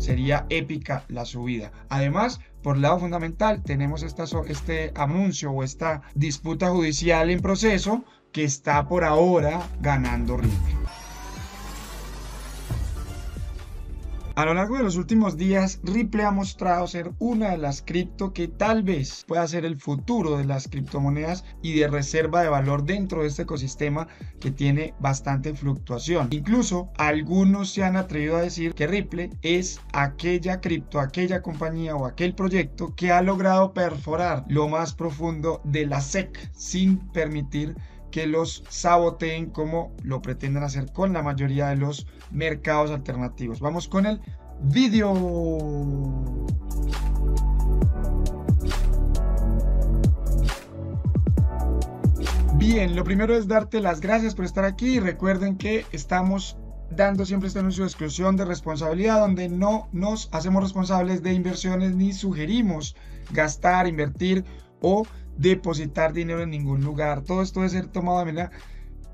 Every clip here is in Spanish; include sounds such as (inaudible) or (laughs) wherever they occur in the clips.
sería épica la subida. Además, por lado fundamental, tenemos esta, este anuncio o esta disputa judicial en proceso que está por ahora ganando Ripple. A lo largo de los últimos días, Ripple ha mostrado ser una de las cripto que tal vez pueda ser el futuro de las criptomonedas y de reserva de valor dentro de este ecosistema que tiene bastante fluctuación. Incluso algunos se han atrevido a decir que Ripple es aquella cripto, aquella compañía o aquel proyecto que ha logrado perforar lo más profundo de la SEC sin permitir que los saboteen como lo pretenden hacer con la mayoría de los mercados alternativos. Vamos con el vídeo. Bien, lo primero es darte las gracias por estar aquí y recuerden que estamos dando siempre este anuncio de exclusión de responsabilidad donde no nos hacemos responsables de inversiones ni sugerimos gastar, invertir o depositar dinero en ningún lugar. Todo esto debe ser tomado de manera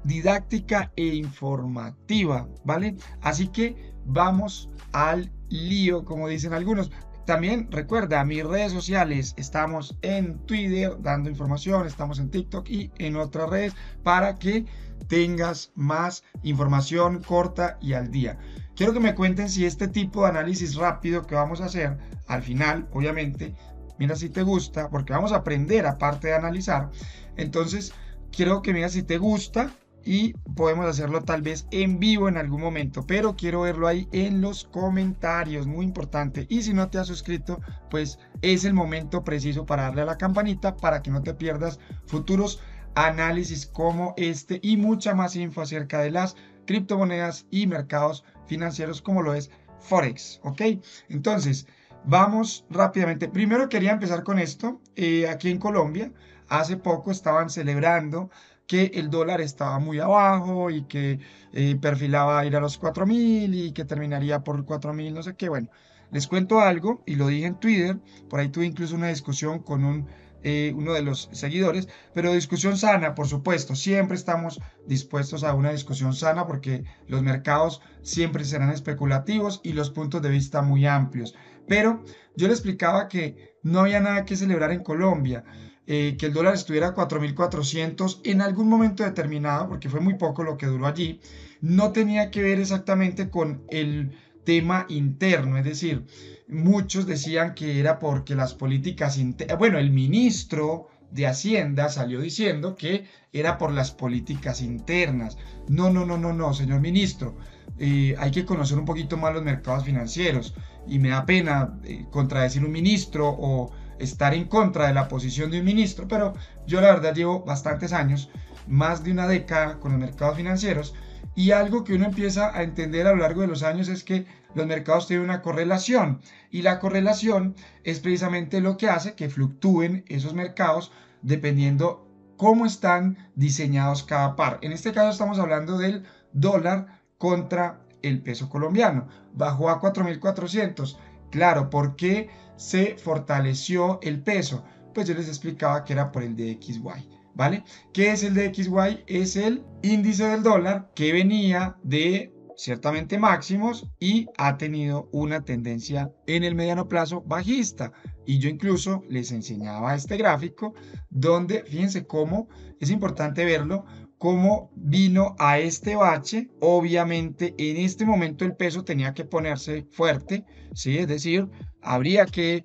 didáctica e informativa, ¿vale? Así que vamos al lío, como dicen algunos. También recuerda, mis redes sociales, estamos en Twitter dando información, estamos en TikTok y en otras redes para que tengas más información corta y al día. Quiero que me cuenten si este tipo de análisis rápido que vamos a hacer, al final, obviamente, mira si te gusta, porque vamos a aprender aparte de analizar. Entonces, quiero que mira si te gusta y podemos hacerlo tal vez en vivo en algún momento, pero quiero verlo ahí en los comentarios, muy importante. Y si no te has suscrito, pues es el momento preciso para darle a la campanita para que no te pierdas futuros análisis como este y mucha más info acerca de las criptomonedas y mercados financieros como lo es Forex, ¿ok? Entonces, Vamos rápidamente. Primero quería empezar con esto. Eh, aquí en Colombia, hace poco estaban celebrando que el dólar estaba muy abajo y que eh, perfilaba ir a los 4.000 y que terminaría por 4.000, no sé qué. Bueno, les cuento algo y lo dije en Twitter. Por ahí tuve incluso una discusión con un, eh, uno de los seguidores, pero discusión sana, por supuesto. Siempre estamos dispuestos a una discusión sana porque los mercados siempre serán especulativos y los puntos de vista muy amplios. Pero yo le explicaba que no había nada que celebrar en Colombia, eh, que el dólar estuviera a 4.400 en algún momento determinado, porque fue muy poco lo que duró allí, no tenía que ver exactamente con el tema interno, es decir, muchos decían que era porque las políticas internas, bueno, el ministro de Hacienda salió diciendo que era por las políticas internas. No, no, no, no, no, señor ministro, eh, hay que conocer un poquito más los mercados financieros y me da pena eh, contradecir un ministro o estar en contra de la posición de un ministro, pero yo la verdad llevo bastantes años, más de una década con los mercados financieros y algo que uno empieza a entender a lo largo de los años es que los mercados tienen una correlación y la correlación es precisamente lo que hace que fluctúen esos mercados dependiendo cómo están diseñados cada par. En este caso estamos hablando del dólar contra el peso colombiano. Bajó a 4.400. Claro, ¿por qué se fortaleció el peso? Pues yo les explicaba que era por el DXY. ¿Vale? ¿Qué es el DXY? Es el índice del dólar que venía de ciertamente máximos y ha tenido una tendencia en el mediano plazo bajista. Y yo incluso les enseñaba este gráfico donde fíjense cómo es importante verlo cómo vino a este bache. Obviamente en este momento el peso tenía que ponerse fuerte, ¿sí? es decir, habría que,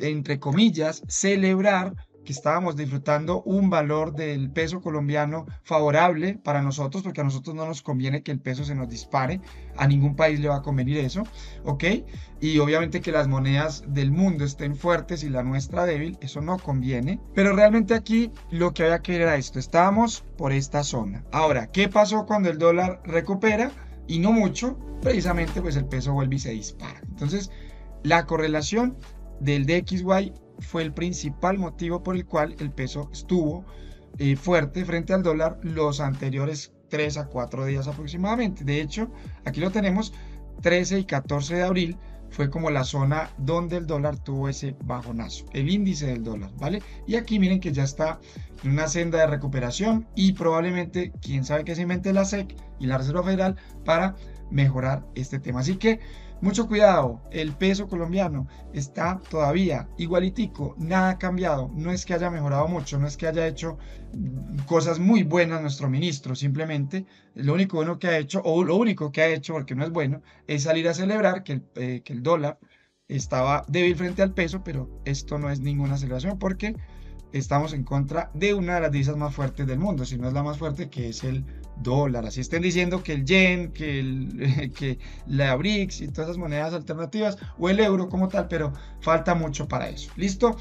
entre comillas, celebrar que estábamos disfrutando un valor del peso colombiano favorable para nosotros, porque a nosotros no nos conviene que el peso se nos dispare, a ningún país le va a convenir eso, ¿ok? Y obviamente que las monedas del mundo estén fuertes y la nuestra débil, eso no conviene, pero realmente aquí lo que había que ver era esto, estábamos por esta zona. Ahora, ¿qué pasó cuando el dólar recupera? Y no mucho, precisamente pues el peso vuelve y se dispara. Entonces, la correlación del DXY fue el principal motivo por el cual el peso estuvo eh, fuerte frente al dólar los anteriores 3 a 4 días aproximadamente. De hecho, aquí lo tenemos, 13 y 14 de abril fue como la zona donde el dólar tuvo ese bajonazo, el índice del dólar, ¿vale? Y aquí miren que ya está en una senda de recuperación y probablemente, quién sabe que se invente la SEC y la Reserva Federal para mejorar este tema. Así que Mucho cuidado, el peso colombiano está todavía igualitico, nada ha cambiado, no es que haya mejorado mucho, no es que haya hecho cosas muy buenas nuestro ministro, simplemente lo único bueno que ha hecho, o lo único que ha hecho, porque no es bueno, es salir a celebrar que el, eh, que el dólar estaba débil frente al peso, pero esto no es ninguna celebración porque estamos en contra de una de las divisas más fuertes del mundo, si no es la más fuerte, que es el dólar. Así estén diciendo que el yen, (laughs) que, la BRICS y todas esas monedas alternativas, o el euro como tal, pero falta mucho para eso. ¿Listo?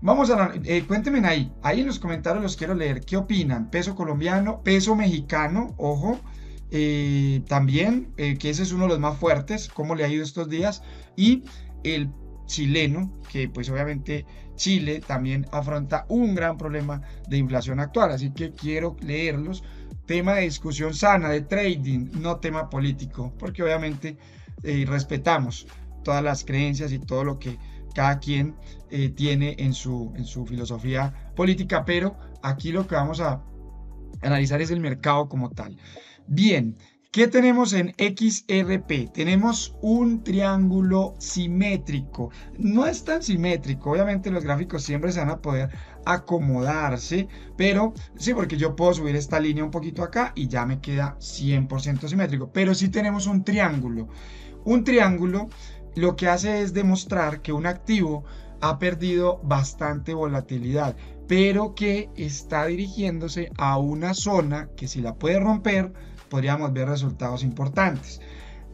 Vamos a... Eh, cuéntenme ahí, ahí en los comentarios los quiero leer. ¿Qué opinan? Peso colombiano, peso mexicano, ojo. Eh, también, eh, que ese es uno de los más fuertes, cómo le ha ido estos días, y el chileno, que pues obviamente Chile también afronta un gran problema de inflación actual, así que quiero leerlos. Tema de discusión sana, de trading, no tema político, porque obviamente eh, respetamos todas las creencias y todo lo que cada quien eh, tiene en su, en su filosofía política, pero aquí lo que vamos a analizar es el mercado como tal. Bien, ¿Qué tenemos en XRP? Tenemos un triángulo simétrico. No es tan simétrico, obviamente los gráficos siempre se van a poder acomodarse, pero sí, porque yo puedo subir esta línea un poquito acá y ya me queda 100% simétrico, pero sí tenemos un triángulo. Un triángulo lo que hace es demostrar que un activo ha perdido bastante volatilidad, pero que está dirigiéndose a una zona que si la puede romper, podríamos ver resultados importantes.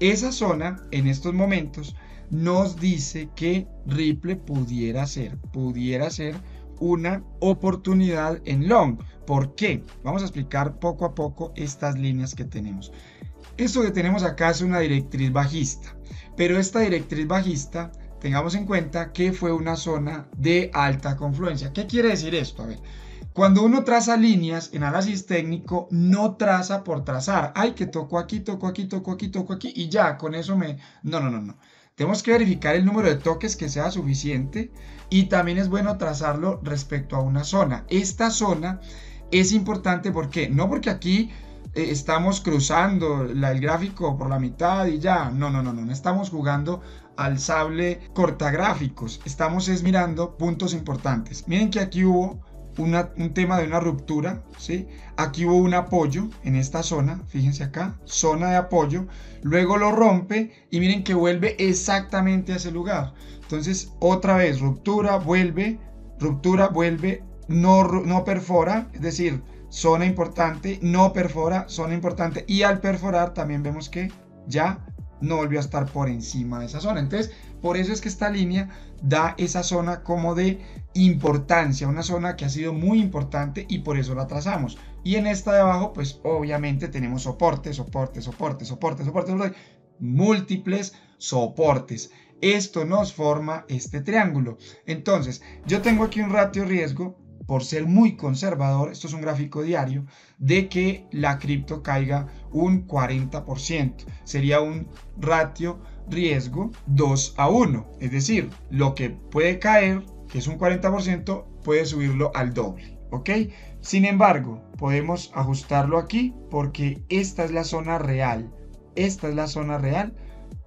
Esa zona en estos momentos nos dice que Ripple pudiera ser, pudiera ser una oportunidad en long. ¿Por qué? Vamos a explicar poco a poco estas líneas que tenemos. Esto que tenemos acá es una directriz bajista, pero esta directriz bajista, tengamos en cuenta que fue una zona de alta confluencia. ¿Qué quiere decir esto? A ver, cuando uno traza líneas en análisis técnico, no traza por trazar. Ay, que toco aquí, toco aquí, toco aquí, toco aquí y ya, con eso me... No, no, no, no. Tenemos que verificar el número de toques que sea suficiente y también es bueno trazarlo respecto a una zona. Esta zona es importante porque no porque aquí eh, estamos cruzando el gráfico por la mitad y ya, no, no, no, no, no estamos jugando al sable cortagráficos, estamos es mirando puntos importantes. Miren que aquí hubo un tema de una ruptura, ¿sí? Aquí hubo un apoyo en esta zona, fíjense acá, zona de apoyo, luego lo rompe y miren que vuelve exactamente a ese lugar. Entonces, otra vez, ruptura, vuelve, ruptura, vuelve, no, no perfora, es decir, zona importante, no perfora, zona importante y al perforar también vemos que ya no volvió a estar por encima de esa zona. Entonces, por eso es que esta línea da esa zona como de importancia, una zona que ha sido muy importante y por eso la trazamos. Y en esta de abajo, pues obviamente tenemos soporte, soporte, soporte, soporte, soporte, soporte múltiples soportes. Esto nos forma este triángulo. Entonces, yo tengo aquí un ratio riesgo por ser muy conservador, esto es un gráfico diario, de que la cripto caiga un 40%. Sería un ratio riesgo 2 a 1. Es decir, lo que puede caer, que es un 40%, puede subirlo al doble. ¿Ok? Sin embargo, podemos ajustarlo aquí porque esta es la zona real. Esta es la zona real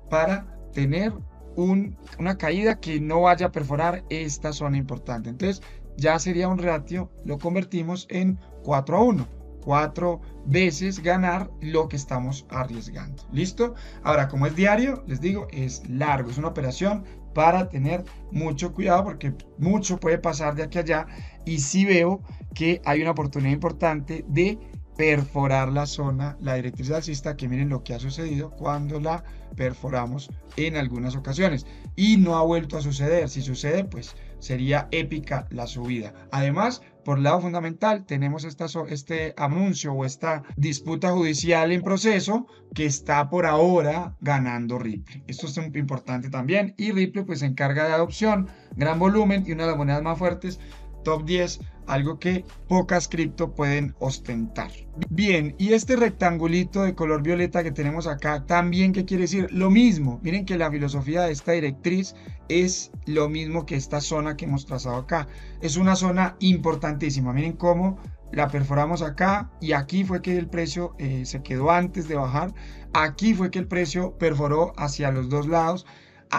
para tener una caída que no vaya a perforar esta zona importante. Entonces, ya sería un ratio, lo convertimos en 4 a 1. Cuatro veces ganar lo que estamos arriesgando. ¿Listo? Ahora, como es diario, les digo, es largo, es una operación para tener mucho cuidado porque mucho puede pasar de aquí a allá y si veo que hay una oportunidad importante de perforar la zona, la directriz alcista, que miren lo que ha sucedido cuando la perforamos en algunas ocasiones y no ha vuelto a suceder. Si sucede, pues sería épica la subida. Además, por lado fundamental, tenemos esta, este anuncio o esta disputa judicial en proceso que está por ahora ganando Ripple. Esto es importante también. Y Ripple pues se encarga de adopción, gran volumen y una de las monedas más fuertes top 10, algo que pocas cripto pueden ostentar. Bien, y este rectangulito de color violeta que tenemos acá, también, ¿qué quiere decir? Lo mismo, miren que la filosofía de esta directriz es lo mismo que esta zona que hemos trazado acá. Es una zona importantísima, miren cómo la perforamos acá y aquí fue que el precio eh, se quedó antes de bajar. Aquí fue que el precio perforó hacia los dos lados.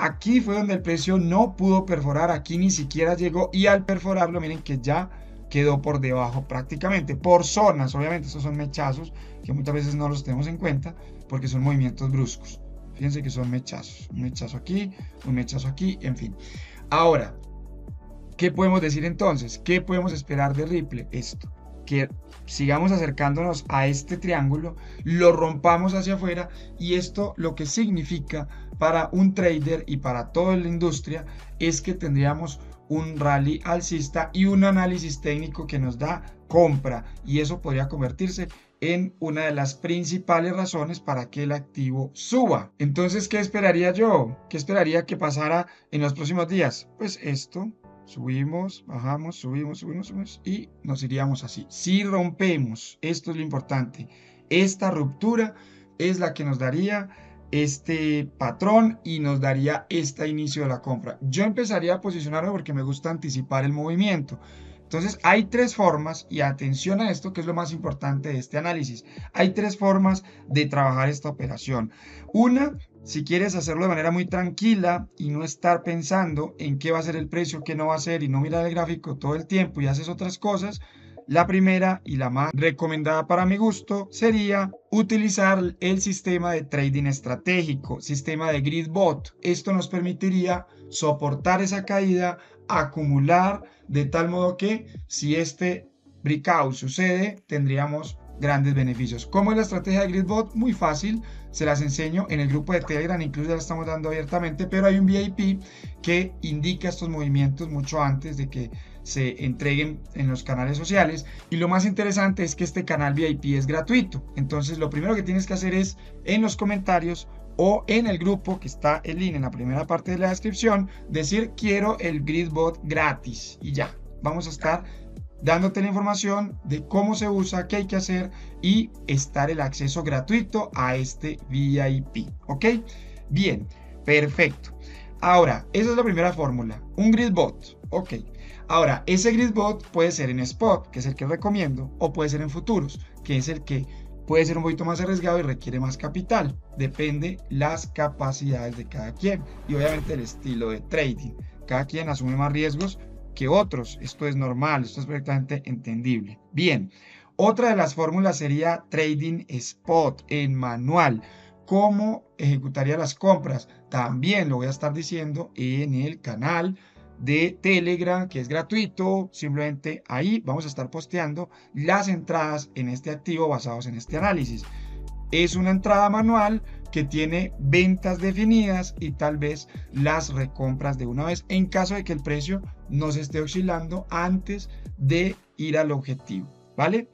Aquí fue donde el precio no pudo perforar, aquí ni siquiera llegó y al perforarlo miren que ya quedó por debajo prácticamente, por zonas, obviamente estos son mechazos que muchas veces no los tenemos en cuenta porque son movimientos bruscos. Fíjense que son mechazos, un mechazo aquí, un mechazo aquí, en fin. Ahora, ¿qué podemos decir entonces? ¿Qué podemos esperar de Ripple? Esto, que sigamos acercándonos a este triángulo, lo rompamos hacia afuera y esto lo que significa para un trader y para toda la industria es que tendríamos un rally alcista y un análisis técnico que nos da compra y eso podría convertirse en una de las principales razones para que el activo suba. Entonces, ¿qué esperaría yo? ¿Qué esperaría que pasara en los próximos días? Pues esto, subimos, bajamos, subimos, subimos, subimos y nos iríamos así. Si rompemos, esto es lo importante, esta ruptura es la que nos daría este patrón y nos daría este inicio de la compra. Yo empezaría a posicionarme porque me gusta anticipar el movimiento. Entonces hay tres formas, y atención a esto que es lo más importante de este análisis, hay tres formas de trabajar esta operación. Una, si quieres hacerlo de manera muy tranquila y no estar pensando en qué va a ser el precio, qué no va a ser y no mirar el gráfico todo el tiempo y haces otras cosas, la primera y la más recomendada para mi gusto sería utilizar el sistema de trading estratégico, sistema de grid bot. Esto nos permitiría soportar esa caída, acumular de tal modo que si este breakout sucede, tendríamos grandes beneficios. ¿Cómo es la estrategia de GridBot? Muy fácil, se las enseño en el grupo de Telegram, incluso ya la estamos dando abiertamente, pero hay un VIP que indica estos movimientos mucho antes de que se entreguen en los canales sociales. Y lo más interesante es que este canal VIP es gratuito. Entonces lo primero que tienes que hacer es en los comentarios o en el grupo que está el link en la primera parte de la descripción, decir quiero el GridBot gratis y ya. Vamos a estar dándote la información de cómo se usa, qué hay que hacer y estar el acceso gratuito a este VIP. ¿Ok? Bien, perfecto. Ahora, esa es la primera fórmula, un GridBot. Ok. Ahora, ese GridBot puede ser en spot, que es el que recomiendo, o puede ser en futuros, que es el que puede ser un poquito más arriesgado y requiere más capital. Depende las capacidades de cada quien y obviamente el estilo de trading. Cada quien asume más riesgos que otros. Esto es normal, esto es perfectamente entendible. Bien, otra de las fórmulas sería trading spot en manual. ¿Cómo ejecutaría las compras? También lo voy a estar diciendo en el canal de Telegram, que es gratuito. Simplemente ahí vamos a estar posteando las entradas en este activo basados en este análisis. Es una entrada manual que tiene ventas definidas y tal vez las recompras de una vez en caso de que el precio no se esté oscilando antes de ir al objetivo, ¿vale?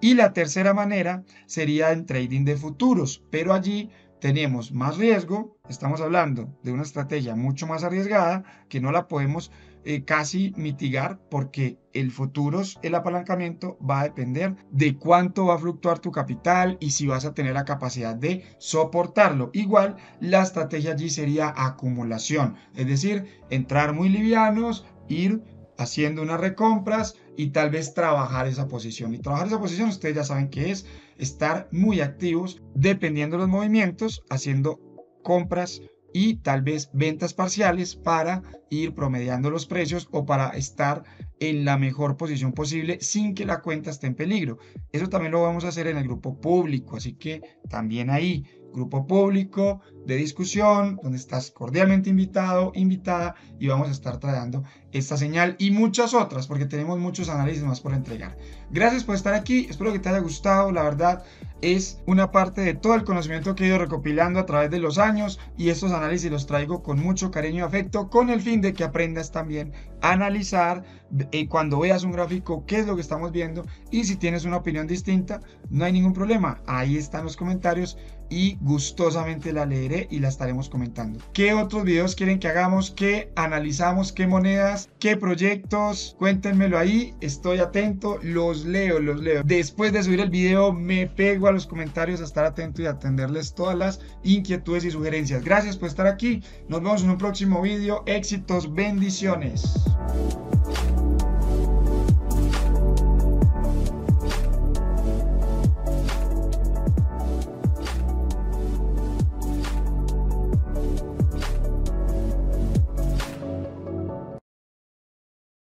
Y la tercera manera sería en trading de futuros, pero allí tenemos más riesgo, estamos hablando de una estrategia mucho más arriesgada que no la podemos eh, casi mitigar porque el futuro, el apalancamiento va a depender de cuánto va a fluctuar tu capital y si vas a tener la capacidad de soportarlo. Igual la estrategia allí sería acumulación, es decir, entrar muy livianos, ir haciendo unas recompras y tal vez trabajar esa posición. Y trabajar esa posición ustedes ya saben que es estar muy activos dependiendo de los movimientos, haciendo compras y tal vez ventas parciales para ir promediando los precios o para estar en la mejor posición posible sin que la cuenta esté en peligro. Eso también lo vamos a hacer en el grupo público, así que también ahí grupo público de discusión, donde estás cordialmente invitado, invitada, y vamos a estar trayendo esta señal y muchas otras, porque tenemos muchos análisis más por entregar. Gracias por estar aquí, espero que te haya gustado, la verdad es una parte de todo el conocimiento que he ido recopilando a través de los años y estos análisis los traigo con mucho cariño y afecto, con el fin de que aprendas también a analizar eh, cuando veas un gráfico qué es lo que estamos viendo y si tienes una opinión distinta, no hay ningún problema, ahí están los comentarios y gustosamente la leeré y la estaremos comentando. ¿Qué otros videos quieren que hagamos? ¿Qué analizamos? ¿Qué monedas? ¿Qué proyectos? Cuéntenmelo ahí, estoy atento, los leo, los leo. Después de subir el video me pego a los comentarios a estar atento y atenderles todas las inquietudes y sugerencias. Gracias por estar aquí, nos vemos en un próximo video, éxitos, bendiciones.